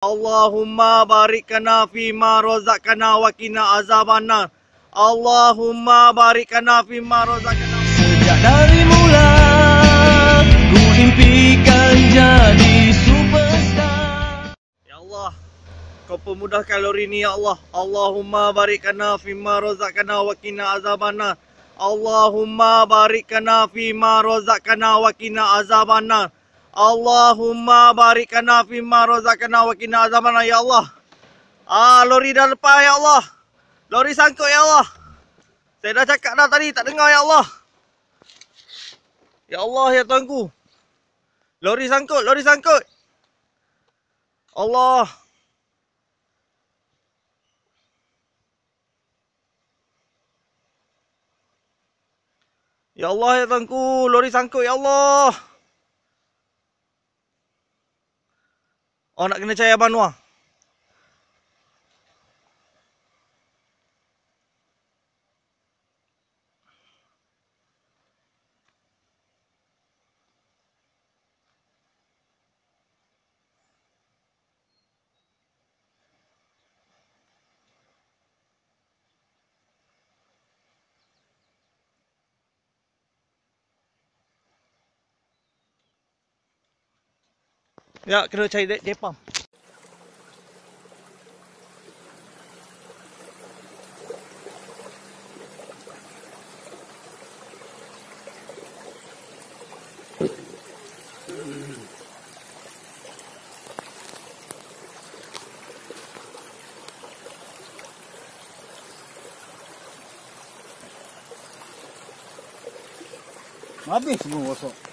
Allahumma barikkana fima razaqana wa qina azabannar. Allahumma barikkana fima razaqana. Sejak dari mula Ku impikan jadi superstar Ya Allah, kau pemudah kalori ni ya Allah. Allahumma barikkana fima razaqana wa qina azabannar. Allahumma barikkana fima razaqana wa qina azabannar. Allahumma barikkana fima razaqana wa qina azabannar ya Allah. Ah, lori dah lepas ya Allah. Lori sangkut ya Allah. Saya dah cakap dah tadi tak dengar ya Allah. Ya Allah ya Tuanku. Lori sangkut, lori sangkut. Allah. Ya Allah ya Tuanku, lori sangkut ya Allah. Oh nak kena cari Abang Noah. Ya, kena cari dek Jepam. Habis semua gosok.